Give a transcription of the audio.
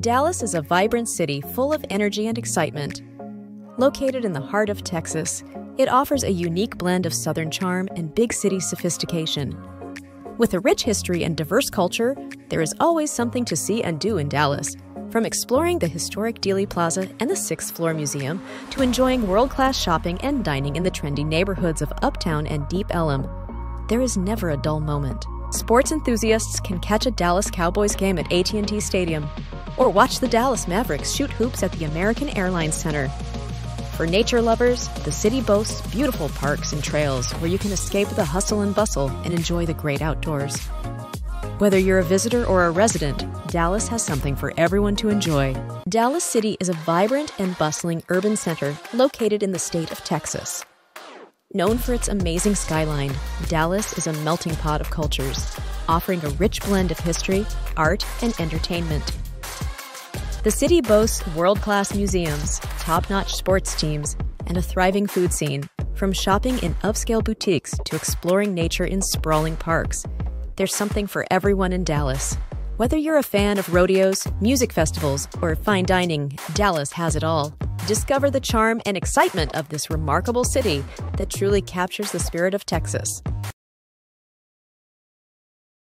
Dallas is a vibrant city full of energy and excitement. Located in the heart of Texas, it offers a unique blend of Southern charm and big city sophistication. With a rich history and diverse culture, there is always something to see and do in Dallas. From exploring the historic Dealey Plaza and the Sixth Floor Museum to enjoying world class shopping and dining in the trendy neighborhoods of Uptown and Deep Ellum, there is never a dull moment. Sports enthusiasts can catch a Dallas Cowboys game at AT&T Stadium or watch the Dallas Mavericks shoot hoops at the American Airlines Center. For nature lovers, the city boasts beautiful parks and trails where you can escape the hustle and bustle and enjoy the great outdoors. Whether you're a visitor or a resident, Dallas has something for everyone to enjoy. Dallas City is a vibrant and bustling urban center located in the state of Texas. Known for its amazing skyline, Dallas is a melting pot of cultures, offering a rich blend of history, art, and entertainment. The city boasts world class museums, top notch sports teams, and a thriving food scene. From shopping in upscale boutiques to exploring nature in sprawling parks, there's something for everyone in Dallas. Whether you're a fan of rodeos, music festivals, or fine dining, Dallas has it all. Discover the charm and excitement of this remarkable city that truly captures the spirit of Texas.